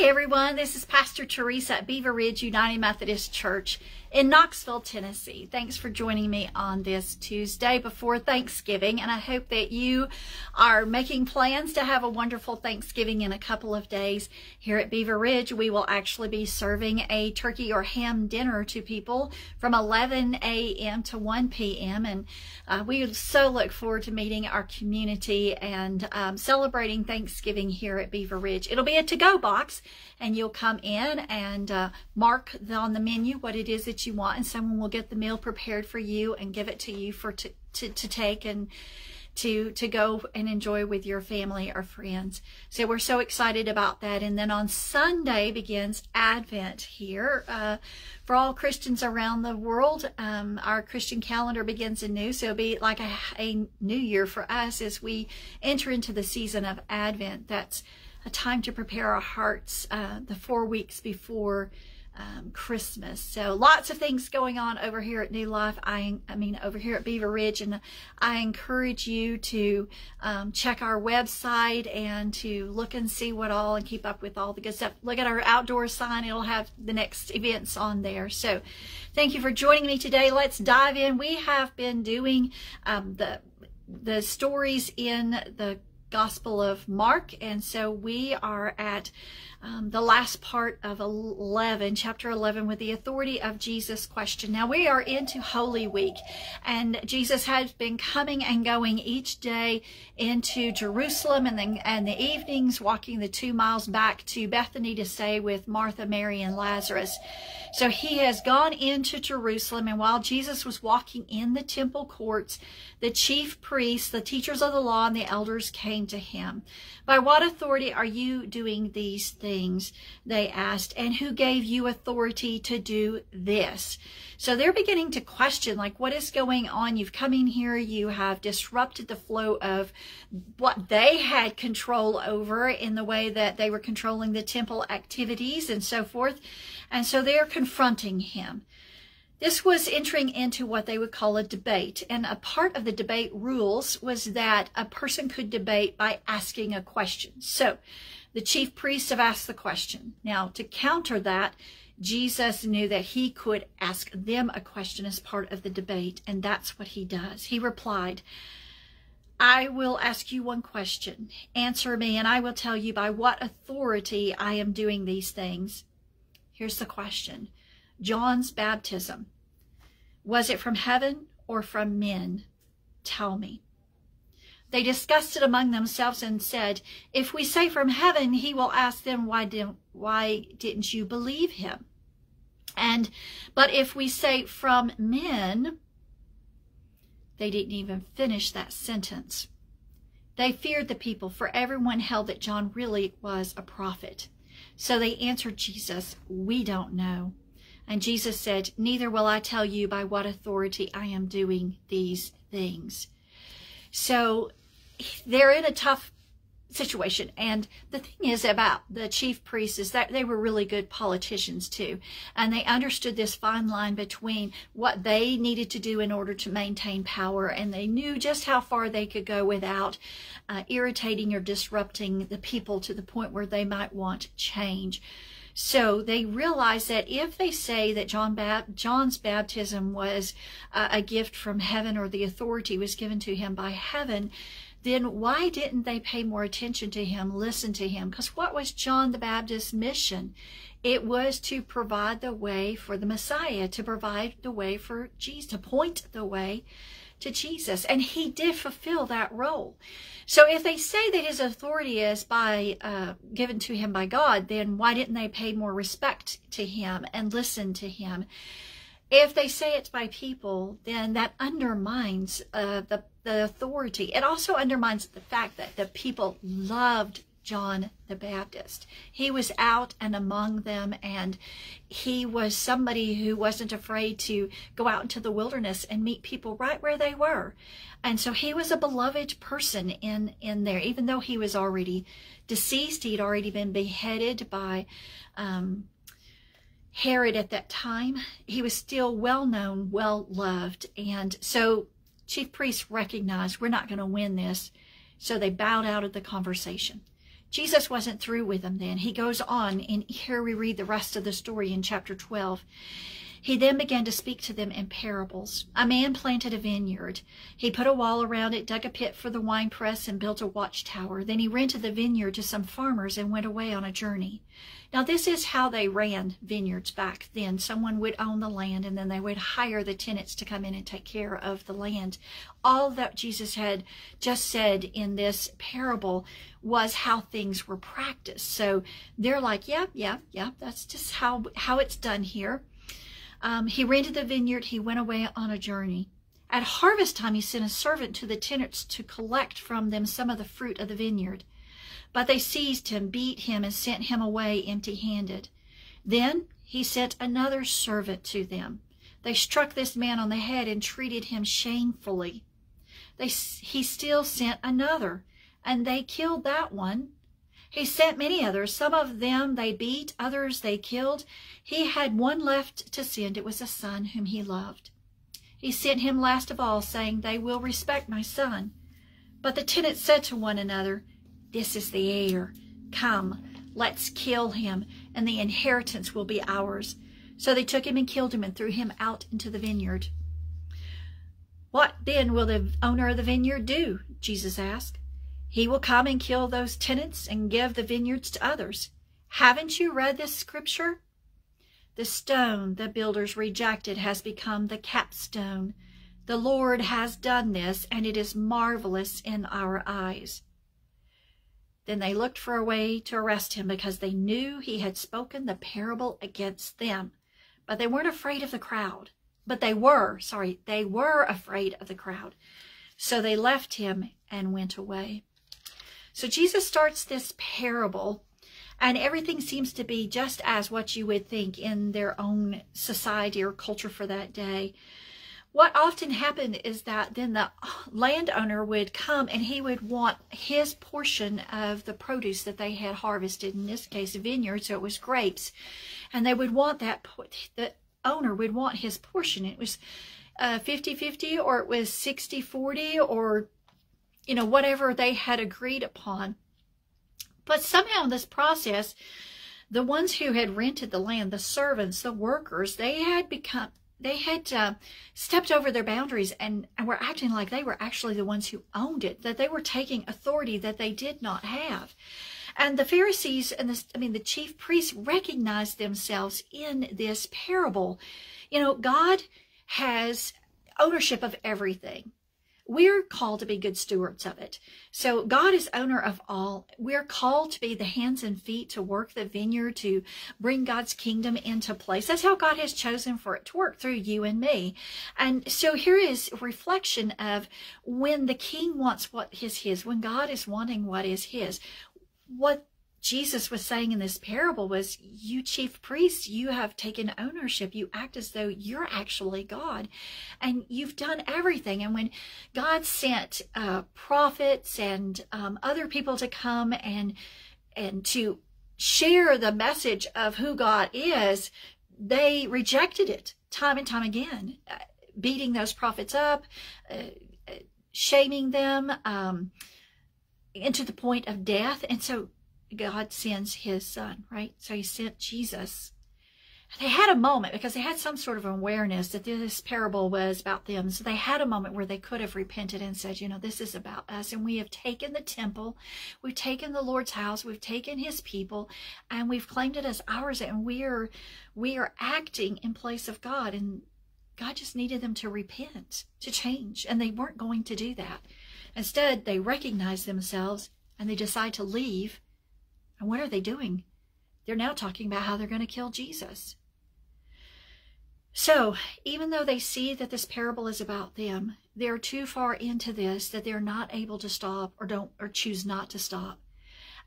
Hi, everyone. This is Pastor Teresa at Beaver Ridge United Methodist Church in Knoxville, Tennessee. Thanks for joining me on this Tuesday before Thanksgiving, and I hope that you are making plans to have a wonderful Thanksgiving in a couple of days. Here at Beaver Ridge, we will actually be serving a turkey or ham dinner to people from 11 a.m. to 1 p.m., and uh, we so look forward to meeting our community and um, celebrating Thanksgiving here at Beaver Ridge. It'll be a to-go box, and you'll come in and uh, mark the, on the menu what it is that you want and someone will get the meal prepared for you and give it to you for to, to, to take and to to go and enjoy with your family or friends. So we're so excited about that. And then on Sunday begins Advent here uh, for all Christians around the world. Um, our Christian calendar begins anew, so it'll be like a, a new year for us as we enter into the season of Advent. That's a time to prepare our hearts uh, the four weeks before um, Christmas. So lots of things going on over here at New Life. I, I mean, over here at Beaver Ridge. And I encourage you to um, check our website and to look and see what all and keep up with all the good stuff. Look at our outdoor sign. It'll have the next events on there. So thank you for joining me today. Let's dive in. We have been doing um, the the stories in the Gospel of Mark. And so we are at um, the last part of 11, chapter 11, with the authority of Jesus question. Now we are into Holy Week, and Jesus has been coming and going each day into Jerusalem, and then and the evenings walking the two miles back to Bethany to stay with Martha, Mary, and Lazarus. So he has gone into Jerusalem, and while Jesus was walking in the temple courts, the chief priests, the teachers of the law, and the elders came to him. By what authority are you doing these things? They asked. And who gave you authority to do this? So they're beginning to question, like, what is going on? You've come in here, you have disrupted the flow of what they had control over in the way that they were controlling the temple activities and so forth. And so they're confronting him. This was entering into what they would call a debate. And a part of the debate rules was that a person could debate by asking a question. So the chief priests have asked the question. Now, to counter that, Jesus knew that he could ask them a question as part of the debate, and that's what he does. He replied, I will ask you one question. Answer me, and I will tell you by what authority I am doing these things. Here's the question John's baptism, was it from heaven or from men? Tell me. They discussed it among themselves and said, If we say from heaven, he will ask them, Why, did, why didn't you believe him? And, but if we say from men, they didn't even finish that sentence. They feared the people, for everyone held that John really was a prophet. So they answered Jesus, We don't know. And Jesus said, Neither will I tell you by what authority I am doing these things. So they're in a tough situation. And the thing is about the chief priests is that they were really good politicians too. And they understood this fine line between what they needed to do in order to maintain power. And they knew just how far they could go without uh, irritating or disrupting the people to the point where they might want change. So they realize that if they say that John John's baptism was uh, a gift from heaven or the authority was given to him by heaven, then why didn't they pay more attention to him, listen to him? Because what was John the Baptist's mission? It was to provide the way for the Messiah, to provide the way for Jesus, to point the way to Jesus. And he did fulfill that role. So if they say that his authority is by uh, given to him by God, then why didn't they pay more respect to him and listen to him? If they say it's by people, then that undermines uh, the, the authority. It also undermines the fact that the people loved John the Baptist. He was out and among them, and he was somebody who wasn't afraid to go out into the wilderness and meet people right where they were. And so he was a beloved person in, in there, even though he was already deceased. He'd already been beheaded by um, Herod at that time. He was still well known, well loved. And so chief priests recognized we're not going to win this. So they bowed out of the conversation. Jesus wasn't through with them then. He goes on, and here we read the rest of the story in chapter 12. He then began to speak to them in parables. A man planted a vineyard. He put a wall around it, dug a pit for the winepress, and built a watchtower. Then he rented the vineyard to some farmers and went away on a journey. Now, this is how they ran vineyards back then. Someone would own the land, and then they would hire the tenants to come in and take care of the land. All that Jesus had just said in this parable was how things were practiced. So they're like, yeah, yeah, yeah, that's just how, how it's done here. Um, he rented the vineyard. He went away on a journey. At harvest time, he sent a servant to the tenants to collect from them some of the fruit of the vineyard. But they seized him, beat him, and sent him away empty handed. Then he sent another servant to them. They struck this man on the head and treated him shamefully. They, he still sent another, and they killed that one. He sent many others. Some of them they beat, others they killed. He had one left to send. It was a son whom he loved. He sent him last of all, saying, They will respect my son. But the tenants said to one another, This is the heir. Come, let's kill him, and the inheritance will be ours. So they took him and killed him and threw him out into the vineyard. What then will the owner of the vineyard do? Jesus asked. He will come and kill those tenants and give the vineyards to others. Haven't you read this scripture? The stone the builders rejected has become the capstone. The Lord has done this, and it is marvelous in our eyes. Then they looked for a way to arrest him because they knew he had spoken the parable against them. But they weren't afraid of the crowd. But they were, sorry, they were afraid of the crowd. So they left him and went away. So Jesus starts this parable and everything seems to be just as what you would think in their own society or culture for that day. What often happened is that then the landowner would come and he would want his portion of the produce that they had harvested, in this case, vineyard, so it was grapes. And they would want that, the owner would want his portion. It was 50-50 uh, or it was 60-40 or you know, whatever they had agreed upon. But somehow in this process, the ones who had rented the land, the servants, the workers, they had become, they had uh, stepped over their boundaries and, and were acting like they were actually the ones who owned it, that they were taking authority that they did not have. And the Pharisees and the, I mean, the chief priests recognized themselves in this parable. You know, God has ownership of everything. We're called to be good stewards of it. So God is owner of all. We're called to be the hands and feet to work the vineyard, to bring God's kingdom into place. That's how God has chosen for it to work through you and me. And so here is a reflection of when the king wants what is his, when God is wanting what is his, what Jesus was saying in this parable was, you chief priests, you have taken ownership. You act as though you're actually God and you've done everything. And when God sent uh, prophets and um, other people to come and, and to share the message of who God is, they rejected it time and time again, uh, beating those prophets up, uh, uh shaming them, um, into the point of death. And so God sends his son, right? So he sent Jesus. They had a moment because they had some sort of awareness that this parable was about them. So they had a moment where they could have repented and said, you know, this is about us. And we have taken the temple, we've taken the Lord's house, we've taken his people, and we've claimed it as ours. And we are, we are acting in place of God. And God just needed them to repent, to change. And they weren't going to do that. Instead, they recognize themselves and they decide to leave and what are they doing? They're now talking about how they're going to kill Jesus. So, even though they see that this parable is about them, they're too far into this that they're not able to stop or don't or choose not to stop.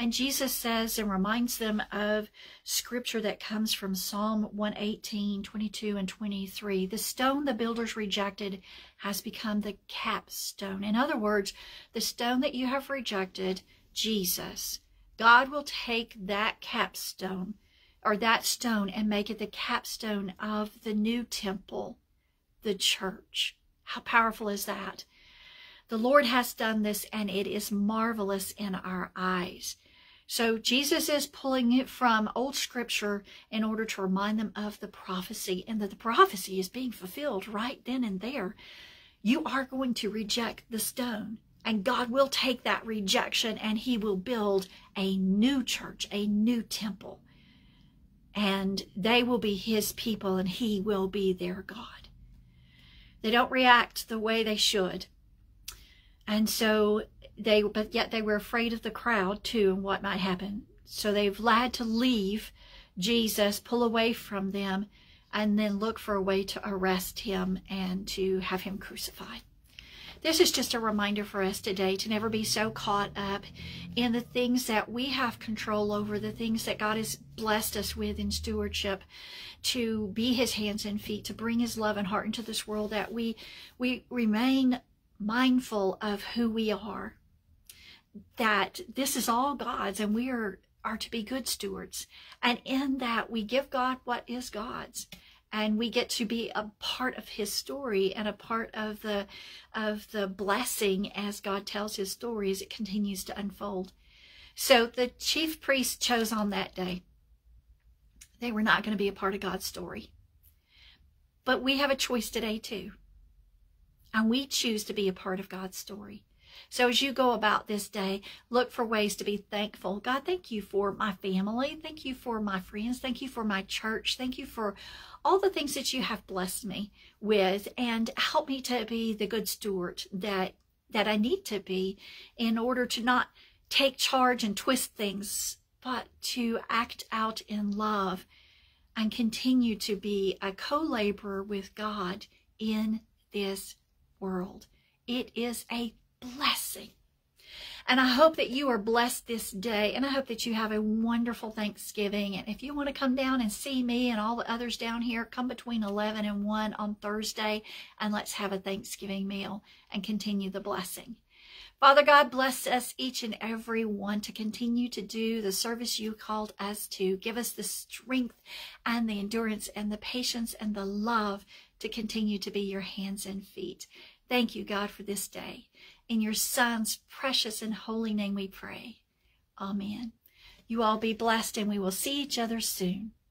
And Jesus says and reminds them of scripture that comes from Psalm 118, 22, and 23. The stone the builders rejected has become the capstone. In other words, the stone that you have rejected, Jesus, God will take that capstone or that stone and make it the capstone of the new temple, the church. How powerful is that? The Lord has done this and it is marvelous in our eyes. So Jesus is pulling it from old scripture in order to remind them of the prophecy and that the prophecy is being fulfilled right then and there. You are going to reject the stone and God will take that rejection and he will build a new church, a new temple. And they will be his people and he will be their God. They don't react the way they should. And so they but yet they were afraid of the crowd too and what might happen so they've had to leave jesus pull away from them and then look for a way to arrest him and to have him crucified this is just a reminder for us today to never be so caught up in the things that we have control over, the things that God has blessed us with in stewardship, to be his hands and feet, to bring his love and heart into this world, that we, we remain mindful of who we are that this is all God's and we are, are to be good stewards. And in that we give God what is God's and we get to be a part of his story and a part of the of the blessing as God tells his story as it continues to unfold. So the chief priests chose on that day. They were not going to be a part of God's story. But we have a choice today too. And we choose to be a part of God's story. So as you go about this day, look for ways to be thankful. God, thank you for my family. Thank you for my friends. Thank you for my church. Thank you for all the things that you have blessed me with and help me to be the good steward that that I need to be in order to not take charge and twist things, but to act out in love and continue to be a co-laborer with God in this world. It is a blessing. And I hope that you are blessed this day. And I hope that you have a wonderful Thanksgiving. And if you want to come down and see me and all the others down here, come between 11 and 1 on Thursday and let's have a Thanksgiving meal and continue the blessing. Father God, bless us each and every one to continue to do the service you called us to. Give us the strength and the endurance and the patience and the love to continue to be your hands and feet. Thank you, God, for this day. In your Son's precious and holy name we pray. Amen. You all be blessed, and we will see each other soon.